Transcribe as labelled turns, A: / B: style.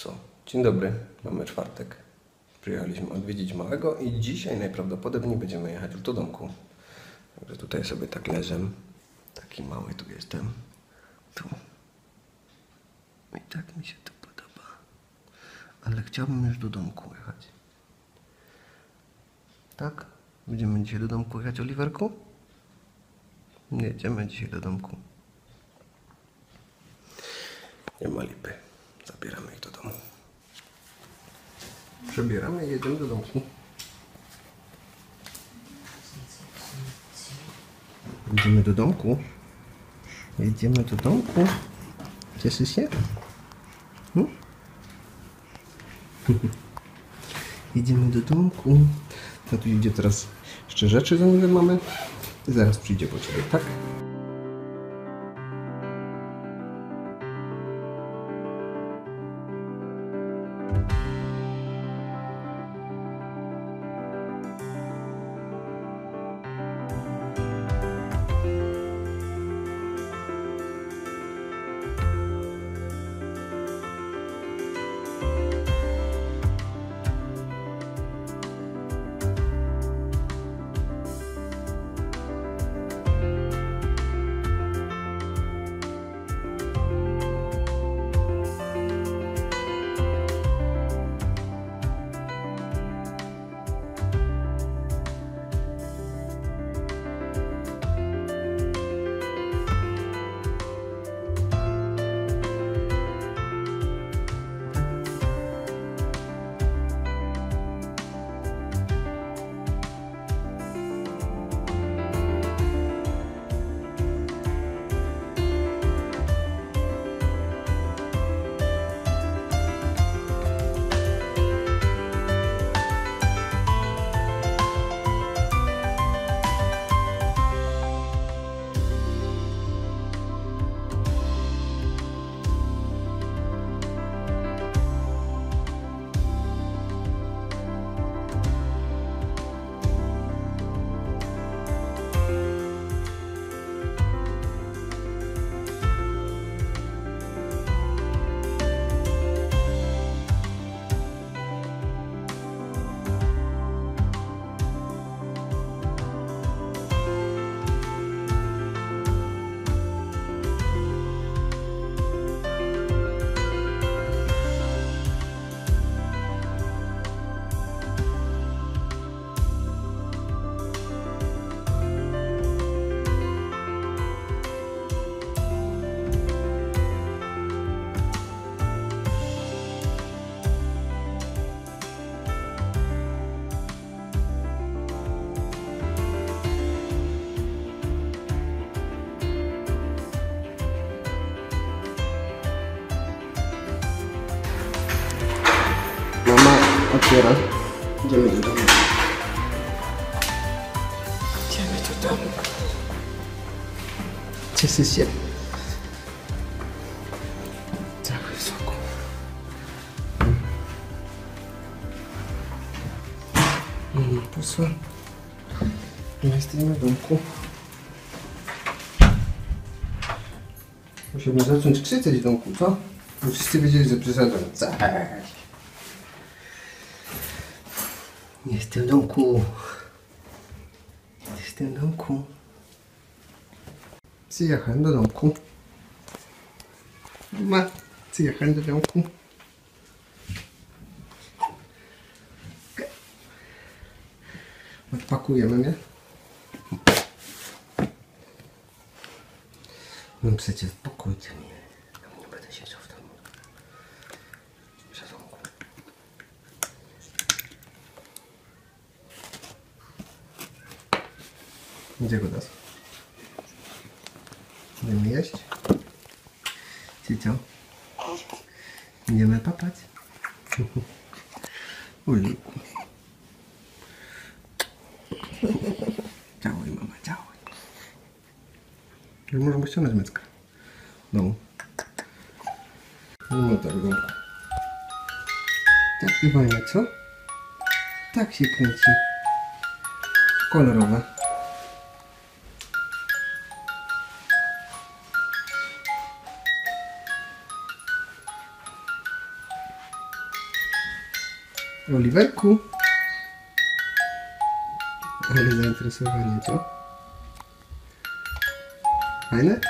A: Co? Dzień dobry, mamy czwartek. Przyjechaliśmy odwiedzić małego i dzisiaj najprawdopodobniej będziemy jechać już do domku. Także tutaj sobie tak leżę. Taki mały tu jestem. Tu. I tak mi się to podoba. Ale chciałbym już do domku jechać. Tak? Będziemy dzisiaj do domku jechać, Oliverku? Nie jedziemy dzisiaj do domku. Nie ma lipy. Zabieramy ich do domu. Przebieramy i jedziemy do domku. Jedziemy do domku. Jedziemy do domku. Cieszysz się? Hmm? Jedziemy do domku. Tatu idzie teraz jeszcze rzeczy za mamy. I zaraz przyjdzie po ciebie, tak? you otwiera. Idziemy do domu. Idziemy do domu. Cieszysz się? Mm, Posła. Jesteśmy w domku. Musimy zacząć krzyczeć w domku, co? Bo wszyscy wiedzieli, że przyszedłem. Cześć. Este un domcu. Este un domcu. Zi viajando domcu. Mamá, zi viajando domcu. Odpakujemy, nie? No przecież spokój, nie? Gdzie go dasz? Będziemy jeść? Czy co? Idziemy papać? Ujku. Działaj mama, działaj. Jak możemy ściągnąć myckę? No. Nie ma tak domku. Tak fajnie, co? Tak się kręci. Kolorowe. Oliverku. Ale zainteresowanie, co? Fajne?